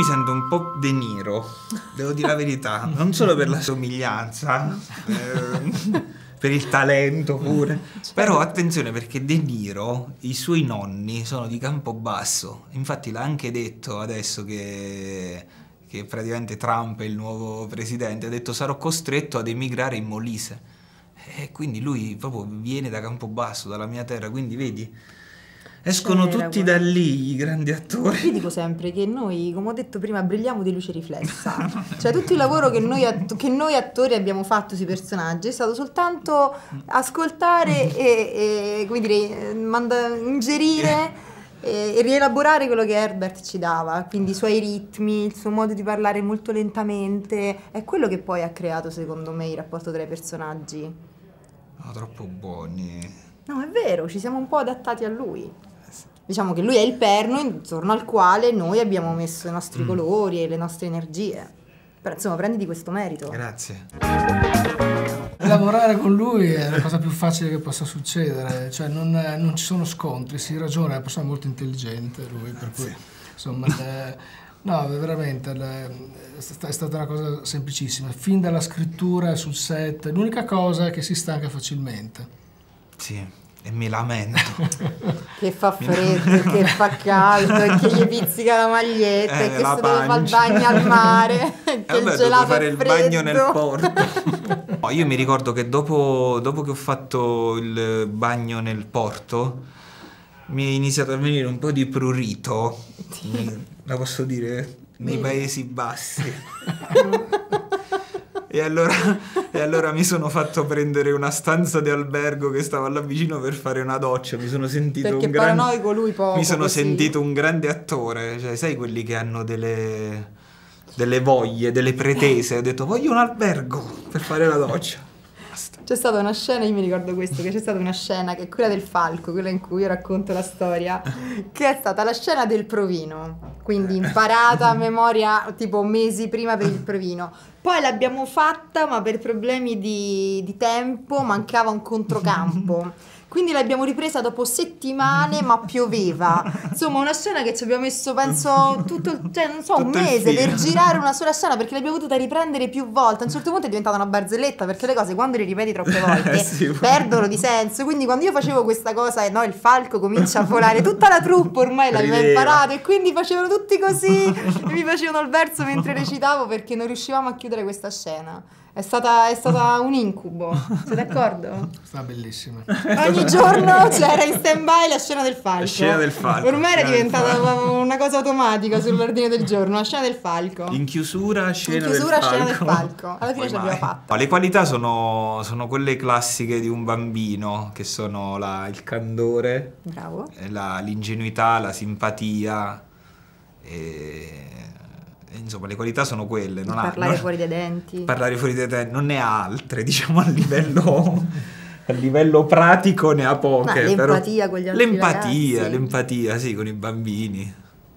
mi sento un po' De Niro, devo dire la verità, non solo per la somiglianza, eh, per il talento pure, però attenzione perché De Niro, i suoi nonni sono di Campobasso, infatti l'ha anche detto adesso che che praticamente Trump è il nuovo presidente, ha detto sarò costretto ad emigrare in Molise. E quindi lui proprio viene da Campobasso, dalla mia terra, quindi vedi, escono tutti guarda. da lì i grandi attori. Io dico sempre che noi, come ho detto prima, brilliamo di luce riflessa. cioè tutto il lavoro che noi, att- che noi, attori abbiamo fatto sui personaggi è stato soltanto ascoltare e, e come dire, manda- ingerire e, e rielaborare quello che Herbert ci dava, quindi i suoi ritmi, il suo modo di parlare molto lentamente, è quello che poi ha creato secondo me il rapporto tra i personaggi. No, troppo buoni. No, è vero, ci siamo un po' adattati a lui. Diciamo che lui è il perno intorno al quale noi abbiamo messo i nostri mm. colori e le nostre energie. Però insomma, prenditi questo merito. Grazie lavorare con lui è la cosa più facile che possa succedere, cioè non, non ci sono scontri, si ragiona, è una persona molto intelligente lui, per cui insomma... Le, No, veramente è stata una cosa semplicissima, fin dalla scrittura sul set, l'unica cosa è che si stanca facilmente. Sì, e mi lamento. che fa freddo, che fa caldo, che gli pizzica la maglietta, eh, che si deve fare il bagno al mare, che eh, il gelato fare il bagno nel porto. no, io mi ricordo che dopo, dopo che ho fatto il bagno nel porto, mi è iniziato a venire un po' di prurito, la posso dire, nei Paesi Bassi. E allora, e allora, mi sono fatto prendere una stanza di albergo che stava là vicino per fare una doccia. Mi sono sentito Perché un grande. paranoico lui poco. Mi sono così. sentito un grande attore. Cioè, sai quelli che hanno delle, delle voglie, delle pretese. Ho detto voglio un albergo per fare la doccia. C'è stata una scena, io mi ricordo questo, che c'è stata una scena che è quella del falco, quella in cui io racconto la storia, che è stata la scena del provino, quindi imparata a memoria tipo mesi prima per il provino. Poi l'abbiamo fatta, ma per problemi di, di tempo mancava un controcampo. Quindi l'abbiamo ripresa dopo settimane, ma pioveva. Insomma, una scena che ci abbiamo messo, penso, tutto, cioè, non so, tutto un mese per girare una sola scena perché l'abbiamo dovuta riprendere più volte. A un certo punto è diventata una barzelletta perché le cose quando le ripeti troppe volte sì, perdono di senso. Quindi quando io facevo questa cosa e no, il falco comincia a volare, tutta la troupe ormai l'aveva imparato e quindi facevano tutti così e mi facevano il verso mentre recitavo perché non riuscivamo a chiudere questa scena. È stata, è stata un incubo, sei d'accordo? Sta bellissima. Ogni giorno c'era in stand by la scena del falco. La scena del falco. Ormai era diventata una cosa automatica sull'ordine del giorno, la scena del falco. In chiusura, scena, in chiusura, del, scena falco. del falco. Alla fine ce l'abbiamo fatta. Le qualità sono, sono, quelle classiche di un bambino, che sono la, il candore, la, l'ingenuità, la simpatia. E insomma le qualità sono quelle. Non parlare ha, non, fuori dai denti. Parlare fuori dai denti, non ne ha altre, diciamo a livello, a livello pratico ne ha poche. No, l'empatia però, con gli altri L'empatia, ragazzi. l'empatia, sì, con i bambini,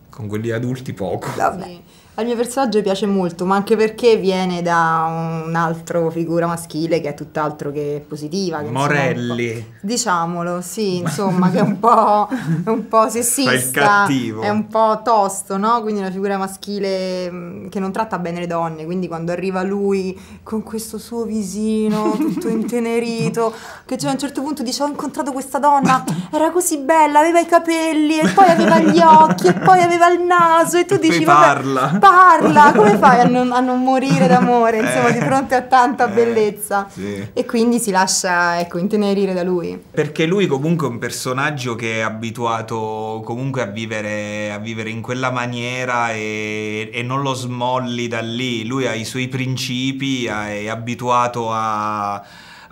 con quelli adulti poco. Vabbè. Al mio personaggio piace molto, ma anche perché viene da un'altra figura maschile che è tutt'altro che positiva. Che Morelli. Insomma, diciamolo, sì, insomma, che è un po', un po sessista, è un po' tosto, no? Quindi una figura maschile mm, che non tratta bene le donne, quindi quando arriva lui con questo suo visino tutto intenerito, che cioè a un certo punto dice ho incontrato questa donna, era così bella, aveva i capelli e poi aveva gli occhi e poi aveva il naso e tu e dici parla parla, come fai a non, a non morire d'amore, insomma, di fronte a tanta eh, bellezza? Sì. E quindi si lascia, ecco, intenerire da lui. Perché lui comunque è un personaggio che è abituato comunque a vivere, a vivere in quella maniera e, e, non lo smolli da lì. Lui ha i suoi principi, è abituato a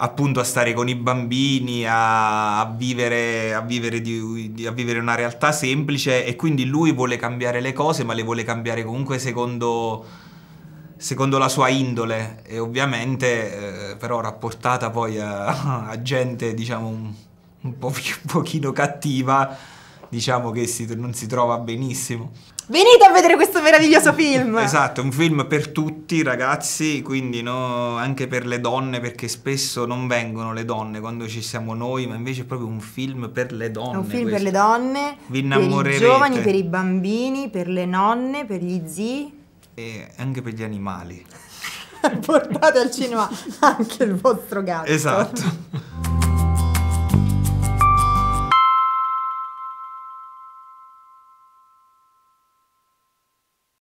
appunto a stare con i bambini, a, a, vivere, a, vivere di, di, a, vivere, una realtà semplice e quindi lui vuole cambiare le cose ma le vuole cambiare comunque secondo, secondo la sua indole e ovviamente eh, però rapportata poi a, gente diciamo un, un, po', un pochino cattiva diciamo che si- non si trova benissimo. Venite a vedere questo meraviglioso film! Esatto, è un film per tutti ragazzi, quindi no, anche per le donne, perché spesso non vengono le donne quando ci siamo noi, ma invece è proprio un film per le donne. È un film questo. per le donne, Vi per i giovani, per i bambini, per le nonne, per gli zii. E anche per gli animali. Portate al cinema anche il vostro gatto. Esatto.